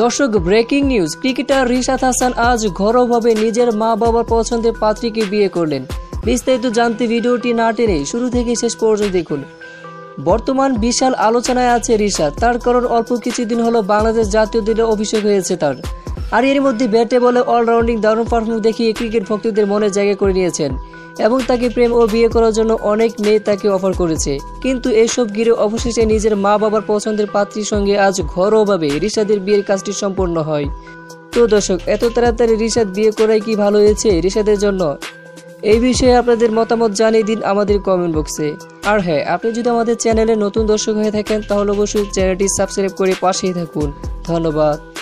দর্শক breaking news cricketer Rishad Hasan আজ ঘরোভাবে নিজের মা বাবার পছন্দের পাত্রীকে বিয়ে করলেন। বিস্তারিত জানতে ভিডিওটি না টেনে শুরু থেকে শেষ পর্যন্ত দেখুন। বর্তমান বিশাল আলোচনায় আছে রিশাদ। তার কারণ অল্প কিছুদিন হলো বাংলাদেশ জাতীয় দলে অভিষেক হয়েছে তার। আর এর মধ্যে ব্যাটে বলে অলরাউন্ডিং দারুণ পারফর্ম দেখিয়ে ক্রিকেট ভক্তদের মনে জায়গা করে নিয়েছেন এবং তাকে প্রেম ও বিয়ে করার জন্য অনেক মেয়ে তাকে অফার করেছে। কিন্তু এসব ঘিরে অবশেষে নিজের মা বাবার পছন্দের পাত্রীর সঙ্গে আজ ঘরোয়াভাবে রিশাদের বিয়ের কাজটি সম্পন্ন হয়। তো দর্শক, এত তাড়াতাড়ি রিশাদ বিয়ে করাই কি ভালো হয়েছে রিশাদের জন্য? এই বিষয়ে আপনাদের মতামত জানিয়ে দিন আমাদের কমেন্ট বক্সে আর হ্যাঁ আপনি যদি আমাদের চ্যানেলে নতুন দর্শক হয়ে থাকেন, তাহলে অবশ্যই চ্যানেলটি সাবস্ক্রাইব করে পাশেই থাকুন। ধন্যবাদ।